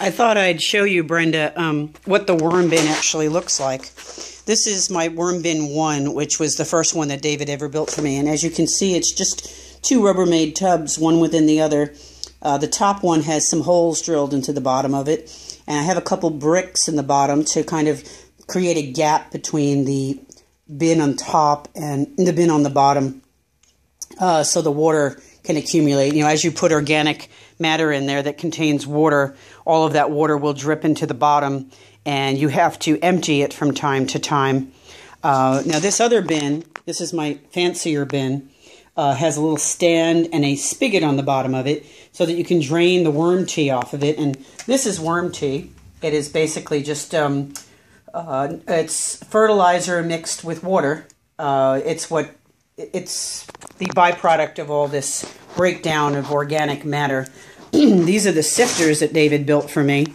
I thought I'd show you, Brenda, um, what the worm bin actually looks like. This is my worm bin one, which was the first one that David ever built for me. And as you can see, it's just two Rubbermaid tubs, one within the other. Uh, the top one has some holes drilled into the bottom of it. And I have a couple bricks in the bottom to kind of create a gap between the bin on top and the bin on the bottom uh, so the water can accumulate. You know, as you put organic matter in there that contains water, all of that water will drip into the bottom and you have to empty it from time to time. Uh, now, this other bin, this is my fancier bin, uh, has a little stand and a spigot on the bottom of it so that you can drain the worm tea off of it. And this is worm tea. It is basically just um, uh, it's fertilizer mixed with water. Uh, it's what it's the byproduct of all this breakdown of organic matter. These are the sifters that David built for me.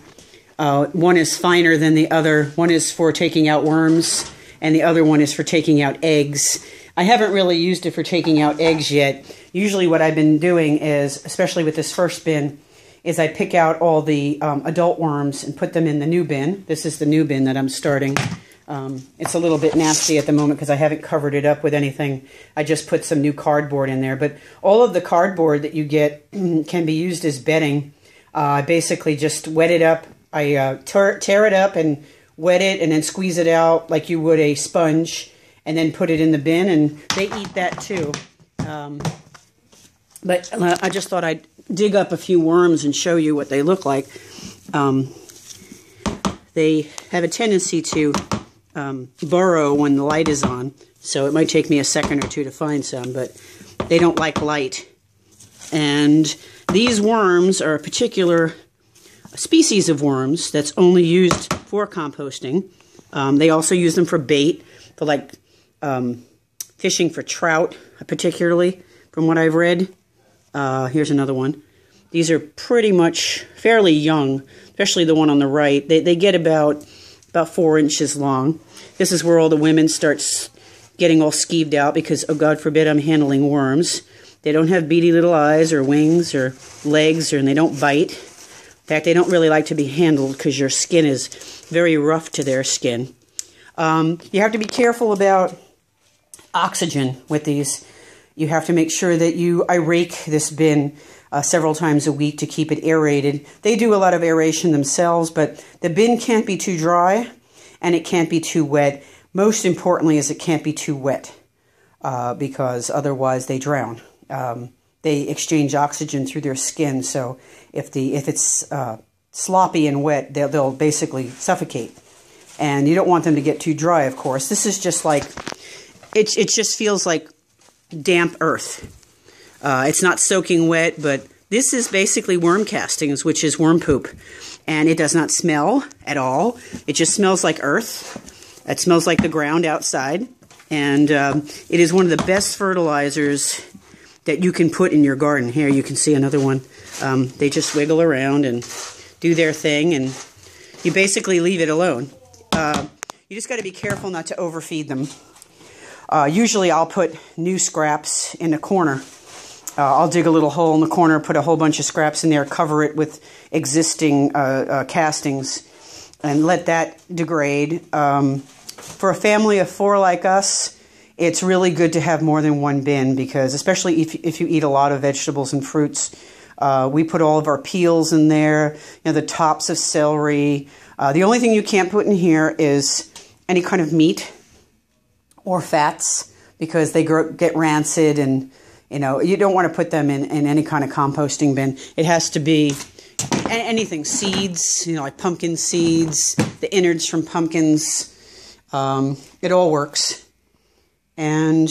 Uh, one is finer than the other. One is for taking out worms, and the other one is for taking out eggs. I haven't really used it for taking out eggs yet. Usually, what I've been doing is, especially with this first bin, is I pick out all the um, adult worms and put them in the new bin. This is the new bin that I'm starting. Um, it's a little bit nasty at the moment because I haven't covered it up with anything. I just put some new cardboard in there. But all of the cardboard that you get can be used as bedding. Uh, I basically just wet it up I uh, tear, tear it up and wet it and then squeeze it out like you would a sponge and then put it in the bin and they eat that too. Um, but uh, I just thought I'd dig up a few worms and show you what they look like. Um, they have a tendency to um, burrow when the light is on, so it might take me a second or two to find some, but they don't like light. And these worms are a particular species of worms that's only used for composting. Um, they also use them for bait, for like um, fishing for trout, particularly, from what I've read. Uh, here's another one. These are pretty much fairly young, especially the one on the right. They, they get about about four inches long. This is where all the women start getting all skeeved out because, oh God forbid, I'm handling worms. They don't have beady little eyes or wings or legs, or, and they don't bite. In fact, they don't really like to be handled because your skin is very rough to their skin. Um, you have to be careful about oxygen with these. You have to make sure that you I rake this bin uh, several times a week to keep it aerated. They do a lot of aeration themselves, but the bin can't be too dry and it can't be too wet. Most importantly, is it can't be too wet uh, because otherwise they drown. Um, they exchange oxygen through their skin. So if the if it's uh, sloppy and wet, they'll, they'll basically suffocate. And you don't want them to get too dry, of course. This is just like it. It just feels like damp earth. Uh, it's not soaking wet, but this is basically worm castings, which is worm poop, and it does not smell at all. It just smells like earth. It smells like the ground outside, and um, it is one of the best fertilizers that you can put in your garden. Here you can see another one. Um, they just wiggle around and do their thing, and you basically leave it alone. Uh, you just got to be careful not to overfeed them. Uh, usually I'll put new scraps in the corner. Uh, I'll dig a little hole in the corner, put a whole bunch of scraps in there, cover it with existing uh, uh, castings, and let that degrade. Um, for a family of four like us, it's really good to have more than one bin because, especially if, if you eat a lot of vegetables and fruits, uh, we put all of our peels in there, you know, the tops of celery. Uh, the only thing you can't put in here is any kind of meat or fats because they grow, get rancid and, you know, you don't want to put them in, in any kind of composting bin. It has to be anything, seeds, you know, like pumpkin seeds, the innards from pumpkins. Um, it all works. And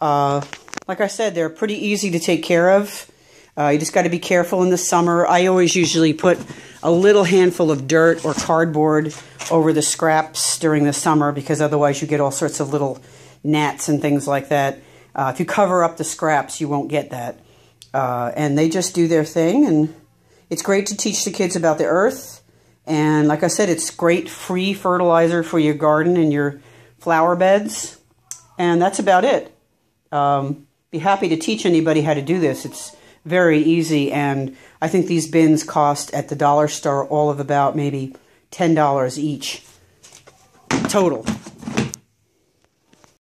uh, like I said, they're pretty easy to take care of. Uh, you just got to be careful in the summer. I always usually put a little handful of dirt or cardboard over the scraps during the summer because otherwise you get all sorts of little gnats and things like that. Uh, if you cover up the scraps, you won't get that. Uh, and they just do their thing, and it's great to teach the kids about the earth. And like I said, it's great free fertilizer for your garden and your flower beds. And that's about it. Um, be happy to teach anybody how to do this. It's very easy. And I think these bins cost at the dollar store all of about maybe $10 each total.